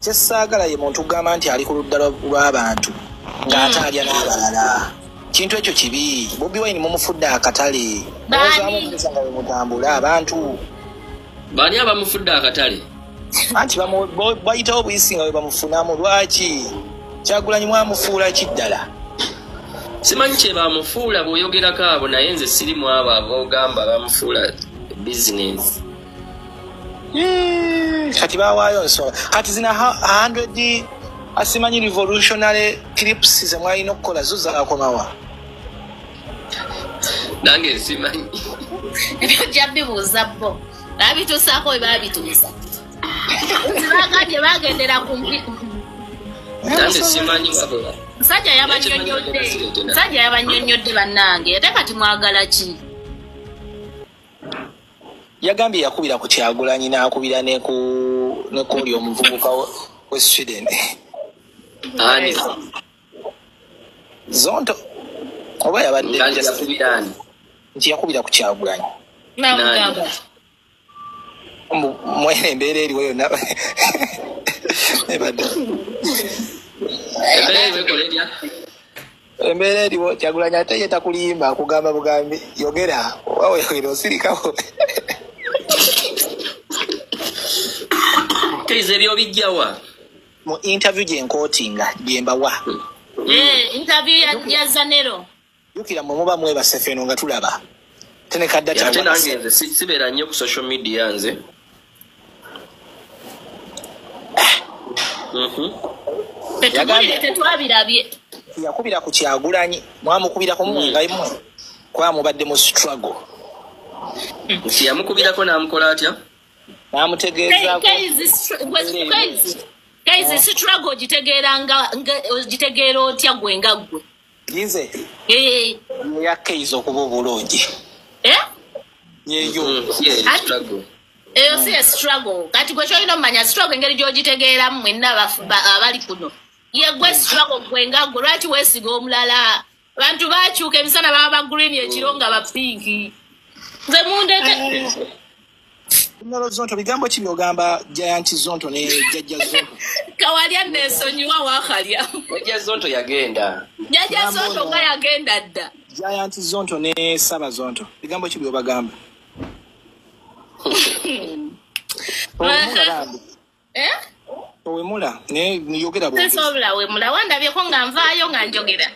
kyesaagala ye muntu kugamba nti ali ku ludda lwa- lw'abantu ng'ate alya n'abalala. Kintu ekyo kibi bobi wine mumufudde akatale? Mulowooza nga bwe mutambula abantu. Baani abamufudde akatale? Anti bayitawo buyisi nga bwe bamufunamu lwaki? Kyagulanyi mwamufuula kiddala simanyi kye bamufuula bw'oyogerako abo naye nze sirimu abo abogamba bamufuula bizinesi kati bawaayo nsonga kati zina ha- 100 asimanyi revolutionary clips zemwalina okukola zo zaakomawa nange nsimanyi ebyo jabbibuuza bo babituusaako we babituusa zibagambye bagendera ku mpi- nange simanyi wabula musajja yabanyonyodde musajja yabanyonyodde bannange. Ate kati mwagala ki yagambye yakubira ku kyagulanyi n'akubira ne ku- ne kuli omuvubuka we- we sweden ani? Zonto oba yabadde nti yakubira ku kyagulanyi. Mwene embeera eriwo yonna ebadde embeera eriwo kyagulanyi ate ye takulimba akugamba bugambi yogera oba weyogera osirikawo keiza ebyo bijjawa mu interview gyenkootinga gyembawa Eh, interview ya- zanero. Jukira mwe muba mwebase feno nga tulaba. Tenekadda ate nange nze si- sibeera nnyo ku social media nze. Mhm. tetubulire tetwabirabye. Yakubira ku kyagulanyi mwamukubira ku mumwenga imwe kuba mubadde mu struggle. Nti yamukubirako n'amukola atya namutegeeza kaizi struggle ogitegeera nga ogitegeera otya gwe nga gwe? Yize Eh, okuba obulungi. Eh? yeyo Mm, yeah, struggle. eyo si ye struggle. Kati gwe kyolina omumanya struggle engeri gyogitegeeramu mwenna abali kuno. Ye gwe struggle gwe nga gwe. Lwaki weesiga omulala? Abantu bakyuka emisana baba ba green ekiro nga ba pinki nze mundeke nalo zonto bigambo ki byogamba giant zonto ne jajja zonto? Kawalya nensonyiwa wakalya ejja zonto yagenda. Jajja soto nga yagenda dda. Giant zonto ne saba zonto. Bigambo ki byobagamba? Owemula Eh? owemula naye niyogera bwogezi sensobula wemula wandabyeko nga nvaayo nga njogera.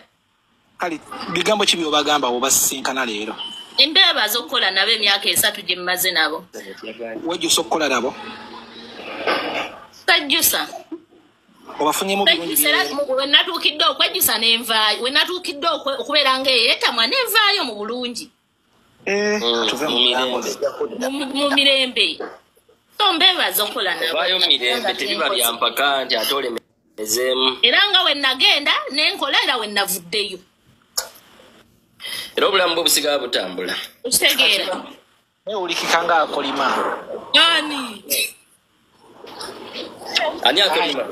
Kale bigambo ki byobagamba bwobasisinkana leero embeebaza okukola nabo emyaka esatu gye mmaze nabo. Wejjusa okukola nabo? Tajjusa obafunyemu we natuukidde okwejjusa nenvaayo we natuukidde okubeera ngaeyetamwa nenvaayo mu bulungi. Eh, Mm, mu mirembe. mu- mu mirembe. So mbeebaza okukola nabo. Vaayo mu mirembe tebiba bya mpaka nti ate olemezeemu. Era nga we nagenda nenkola era we navuddeyo era obulamu bwe busigala butambula. Okitegeera naye olikika nga akolima ani? Ani akolima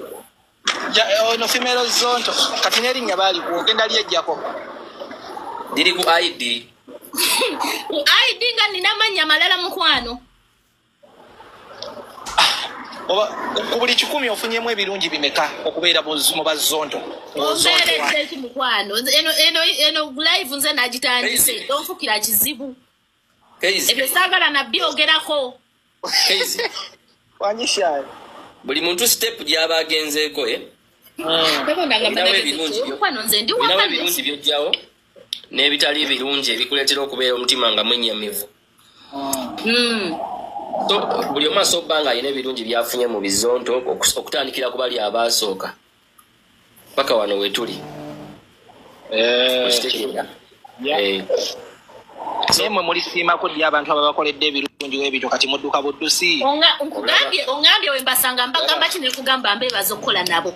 Ja- eh, ono femero zonto kati nerinnya baali ogenda lyejjako. Liri ku id id nga nina mannya malala mukwano oba ku buli kikumi ofunyemu ebirungi bimeka okubeera mu bazonto ombeeredde ki mukwano eno eno eno live nze nagitandise tonfukira kizibu ebyo saagala nabyogerako wanyishayo buli muntu step gyaba agenzeeko eh? Mm. Binawo ebirungi byojjawo n'ebitali birungi ebikuleetera okubeera omutima nga mwenyamivu Mm. So buli omu asobba nga alina ebirungi byafunye mu bizonto okutandikira ku bali abaasooka paka wano wetuli Eh, okitegeera. Eh, naye mwe mulisiimako ddi abantu ababakoledde ebirungi webityo? Kati mudduka buddusi. Onga- nkugambye we mbasanga mbagamba ki nekugamba mbeebaza okukola nabo